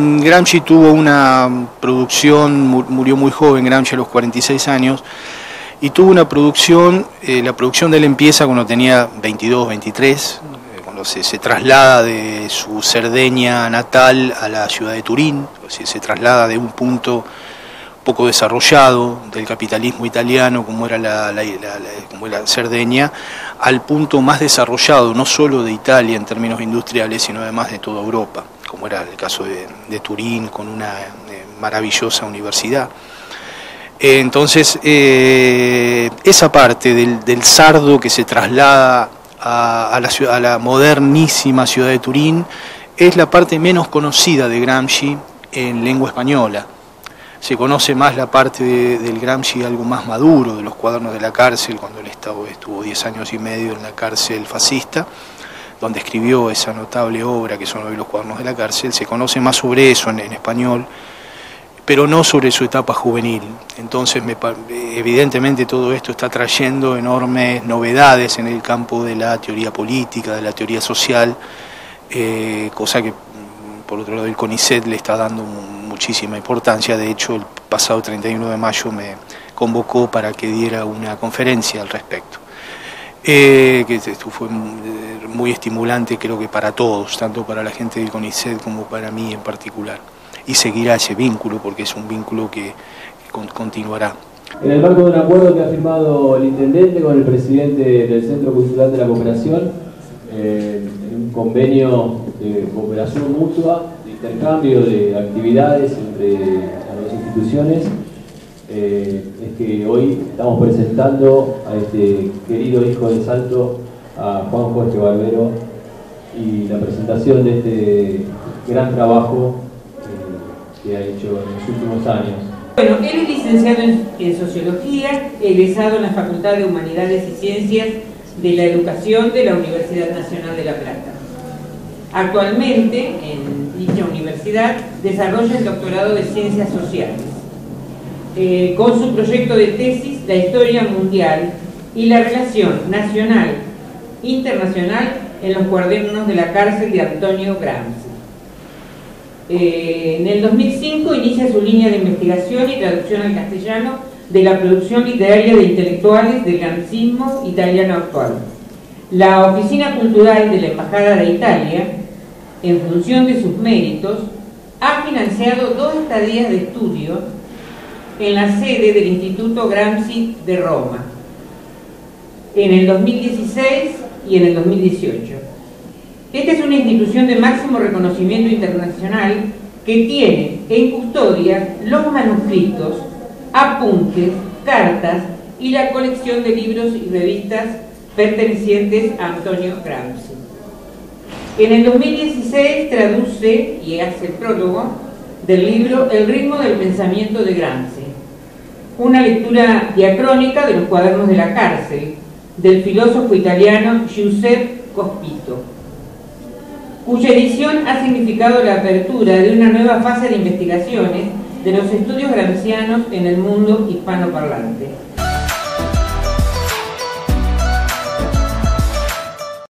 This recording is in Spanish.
mm, Gramsci tuvo una producción, murió muy joven Gramsci a los 46 años, y tuvo una producción, eh, la producción de él empieza cuando tenía 22, 23, eh, cuando se, traslada de su Cerdeña natal a la ciudad de Turín, se traslada de un punto poco desarrollado del capitalismo italiano, como era la, como la Cerdeña, al punto más desarrollado, no solo de Italia en términos industriales, sino además de toda Europa, como era el caso de, Turín, con una eh, maravillosa universidad. Eh, entonces, eh, esa parte del, sardo que se traslada a, la a la modernísima ciudad de Turín es la parte menos conocida de Gramsci en lengua española se conoce más la parte del Gramsci algo más maduro, de los cuadernos de la cárcel, cuando él estuvo, estuvo 10 años y medio en la cárcel fascista, donde escribió esa notable obra que son hoy los cuadernos de la cárcel, se conoce más sobre eso en, español, pero no sobre su etapa juvenil. Entonces, evidentemente todo esto está trayendo enormes novedades en el campo de la teoría política, de la teoría social, eh, cosa que por otro lado el CONICET le está dando muchísima importancia, de hecho el pasado 31 de mayo me convocó para que diera una conferencia al respecto. Eh, que esto fue muy estimulante creo que para todos, tanto para la gente del CONICET como para mí en particular. Y seguirá ese vínculo porque es un vínculo que, continuará. En el marco de un acuerdo que ha firmado el intendente con el presidente del Centro Cultural de la Cooperación, eh, en un convenio de cooperación mutua, de intercambio de actividades entre las instituciones, eh, es que hoy estamos presentando a este querido hijo de Salto, a Juan Jorge Barbero, y la presentación de este gran trabajo eh, que ha hecho en los últimos años. Bueno, él es licenciado en, en Sociología, egresado en la Facultad de Humanidades y Ciencias de la Educación de la Universidad Nacional de La Plata. Actualmente, en dicha universidad, desarrolla el doctorado de Ciencias Sociales, eh, con su proyecto de tesis La Historia Mundial y la relación nacional-internacional en los cuadernos de la cárcel de Antonio Gramsci. Eh, en el 2005 inicia su línea de investigación y traducción al castellano de la producción literaria de intelectuales del gramscismo italiano actual. La Oficina Cultural de la Embajada de Italia en función de sus méritos, ha financiado dos estadías de estudio en la sede del Instituto Gramsci de Roma, en el 2016 y en el 2018. Esta es una institución de máximo reconocimiento internacional que tiene en custodia los manuscritos, apuntes, cartas y la colección de libros y revistas pertenecientes a Antonio Gramsci. En el 2016 traduce y hace prólogo del libro El ritmo del pensamiento de Gramsci, una lectura diacrónica de los cuadernos de la cárcel del filósofo italiano Giuseppe Cospito, cuya edición ha significado la apertura de una nueva fase de investigaciones de los estudios gramscianos en el mundo hispanoparlante.